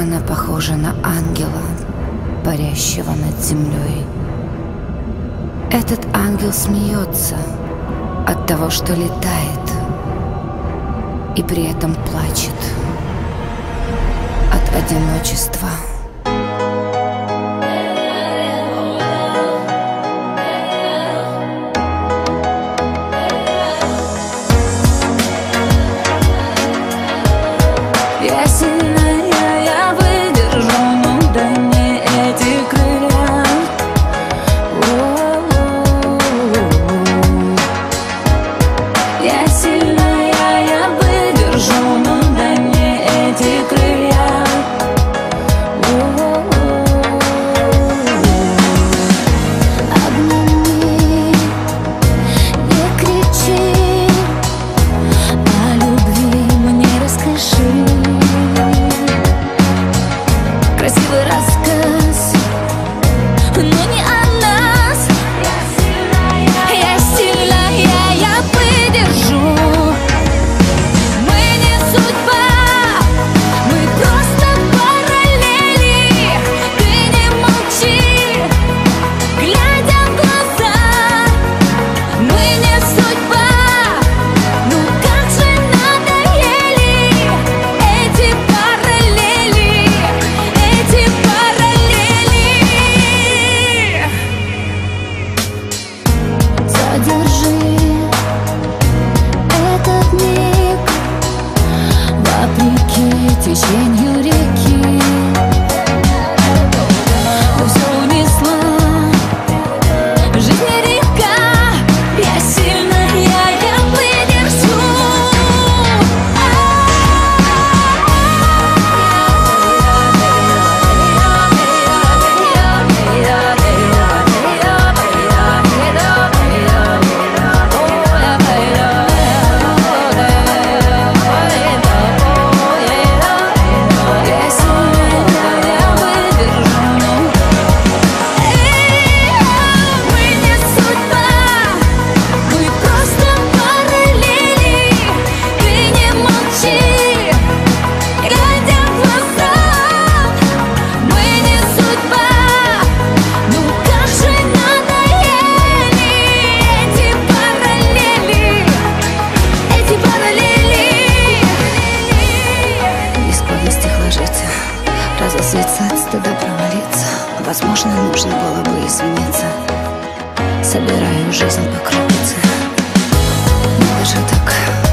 Она похожа на ангела, парящего над землей. Этот ангел смеется от того, что летает, и при этом плачет от одиночества. ateşin yüreği Возможно, нужно было бы извиниться. Собираю жизнь по крупице. Но даже так